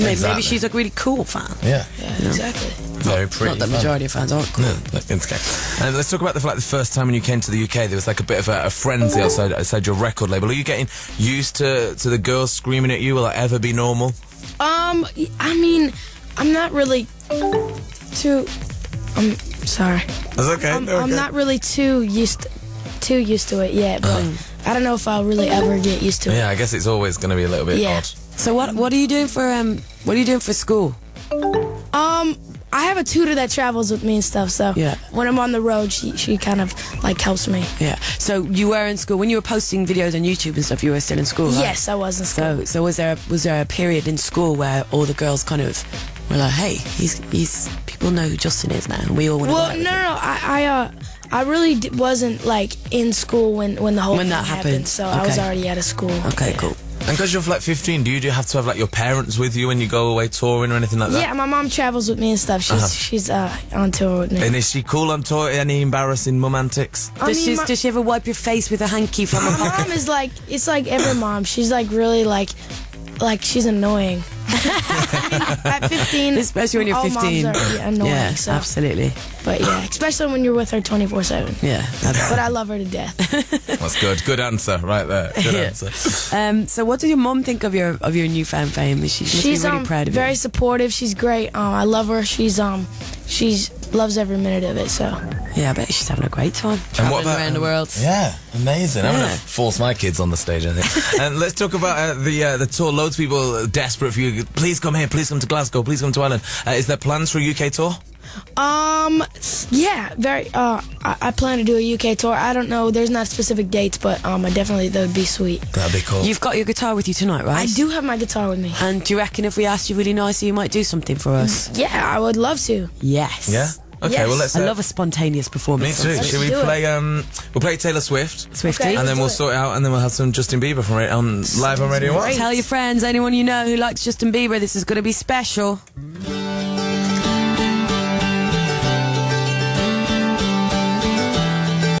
Maybe, Exactly. maybe she's a really cool fan. Yeah. Yeah, exactly. Very pretty. Not the fun. majority of fans aren't cool. No, it's okay. And let's talk about the, like, the first time when you came to the UK. There was like a bit of a, a frenzy outside, outside your record label. Are you getting used to, to the girls screaming at you? Will that ever be normal? Um, I mean, I'm not really too. I'm sorry. That's okay. I'm, I'm not really too used too used to it yet, but uh-huh. I don't know if I'll really ever get used to it. Yeah, I guess it's always going to be a little bit Yeah. odd. So what what are you doing for um what are you doing for school? Um, I have a tutor that travels with me and stuff, so Yeah. when I'm on the road, she she kind of like helps me. Yeah. So you were in school when you were posting videos on YouTube and stuff. You were still in school. Right? Yes, I was in school. So so was there was there a period in school where all the girls kind of were like, hey, he's he's people know who Justin is now, we all want to. well, no, no, no, I, I, uh, I really d- wasn't like in school when when the whole When thing that happened. So I was already out of school. Okay, Yeah. cool. And because you're like 15, do you do have to have like your parents with you when you go away touring or anything like that? Yeah, my mom travels with me and stuff. She's she's uh, on tour with me. And is she cool on tour? Any embarrassing mum antics? I Does mean, she my- does she ever wipe your face with a hanky from My mom is like it's like every mom. She's like really like like she's annoying. At 15, Especially when you're 15. moms are yeah, annoying. yeah, so. absolutely. But yeah, especially when you're with her 24 seven. Yeah. that's- But I love her to death. That's good. Good answer, right there. Good Yeah. answer. Um, so what does your mom think of your of your newfound fame? Is She She's be really um proud of very you. supportive. She's great. Um, I love her. She's um she's loves every minute of it. So Yeah, I bet she's having a great time And traveling around the um, world. Yeah, amazing. I'm gonna force my kids on the stage. I think. and let's talk about uh, the uh, the tour. Loads of people desperate for you. Please come here. Please come to Glasgow. Please come to Ireland. Uh, is there plans for a UK tour? Um yeah, very. Uh, I, I plan to do a UK tour. I don't know. There's not specific dates, but um, I definitely that would be sweet. That'd be cool. You've got your guitar with you tonight, right? I do have my guitar with me. And do you reckon if we asked you really nicely, you might do something for us? Yeah, I would love to. Yes. yeah. Okay. Yes. Well, let's. I uh, love a spontaneous performance. Me too. Let's Should we do it. play? Um, we'll play Taylor Swift, Swifty. Okay. and then we'll it. sort it out, and then we'll have some Justin Bieber from ra- on live on Radio One. Tell your friends, anyone you know who likes Justin Bieber, this is going to be special.